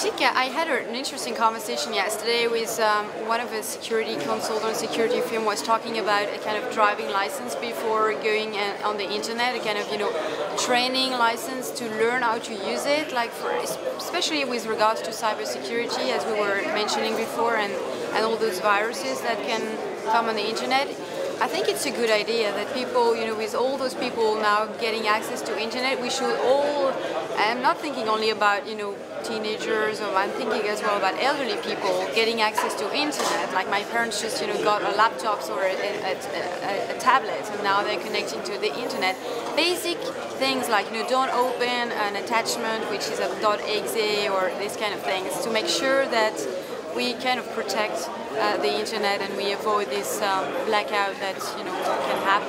think I had an interesting conversation yesterday with um, one of the security consultant, security firm was talking about a kind of driving license before going on the internet, a kind of you know training license to learn how to use it, like for especially with regards to cybersecurity, as we were mentioning before, and and all those viruses that can come on the internet. I think it's a good idea that people, you know, with all those people now getting access to internet, we should all, I'm not thinking only about, you know, teenagers, or I'm thinking as well about elderly people getting access to internet. Like my parents just, you know, got a laptop or a, a, a, a tablet and now they're connecting to the internet. Basic things like, you know, don't open an attachment which is a .exe or these kind of things to make sure that we kind of protect uh, the internet and we avoid this um, blackout that you know can happen.